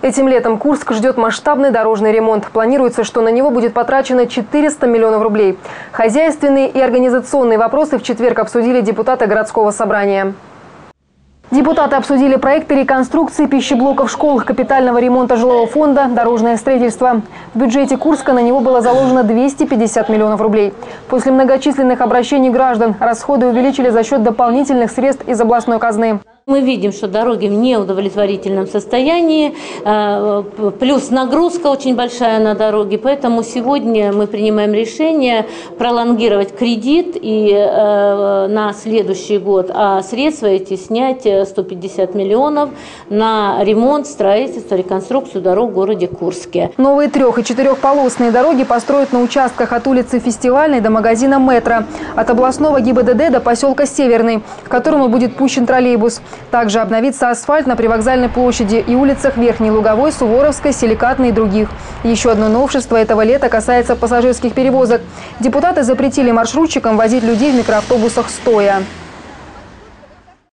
Этим летом Курск ждет масштабный дорожный ремонт. Планируется, что на него будет потрачено 400 миллионов рублей. Хозяйственные и организационные вопросы в четверг обсудили депутаты городского собрания. Депутаты обсудили проекты реконструкции пищеблоков школ, капитального ремонта жилого фонда, дорожное строительство. В бюджете Курска на него было заложено 250 миллионов рублей. После многочисленных обращений граждан расходы увеличили за счет дополнительных средств из областной казны. Мы видим, что дороги в неудовлетворительном состоянии, э, плюс нагрузка очень большая на дороги, поэтому сегодня мы принимаем решение пролонгировать кредит и э, на следующий год, а средства эти снять 150 миллионов на ремонт, строительство, реконструкцию дорог в городе Курске. Новые трех- и четырехполосные дороги построят на участках от улицы Фестивальной до магазина «Метро», от областного ГИБДД до поселка Северный, к которому будет пущен троллейбус. Также обновится асфальт на привокзальной площади и улицах Верхней Луговой, Суворовской, Силикатной и других. Еще одно новшество этого лета касается пассажирских перевозок. Депутаты запретили маршрутчикам возить людей в микроавтобусах стоя.